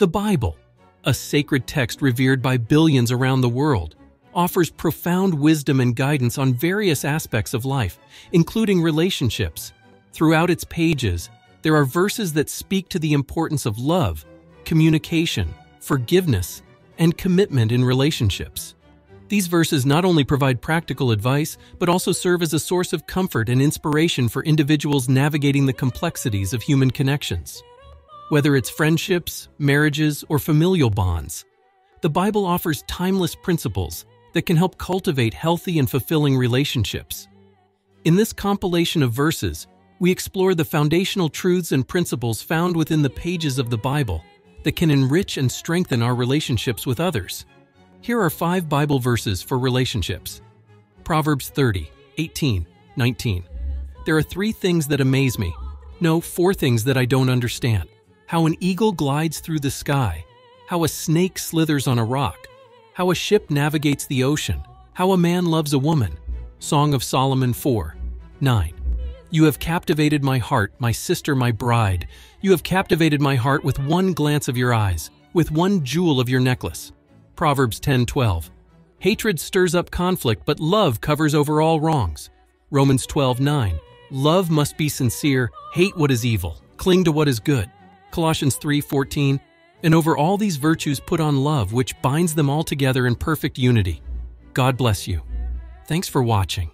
The Bible, a sacred text revered by billions around the world, offers profound wisdom and guidance on various aspects of life, including relationships. Throughout its pages, there are verses that speak to the importance of love, communication, forgiveness, and commitment in relationships. These verses not only provide practical advice, but also serve as a source of comfort and inspiration for individuals navigating the complexities of human connections. Whether it's friendships, marriages, or familial bonds, the Bible offers timeless principles that can help cultivate healthy and fulfilling relationships. In this compilation of verses, we explore the foundational truths and principles found within the pages of the Bible that can enrich and strengthen our relationships with others. Here are five Bible verses for relationships. Proverbs 30, 18, 19. There are three things that amaze me. No, four things that I don't understand. How an eagle glides through the sky, how a snake slithers on a rock, how a ship navigates the ocean, how a man loves a woman. Song of Solomon 4, 9. You have captivated my heart, my sister, my bride. You have captivated my heart with one glance of your eyes, with one jewel of your necklace. Proverbs 10:12. Hatred stirs up conflict, but love covers over all wrongs. Romans 12:9. Love must be sincere, hate what is evil, cling to what is good. Colossians 3:14. And over all these virtues put on love, which binds them all together in perfect unity. God bless you. Thanks for watching.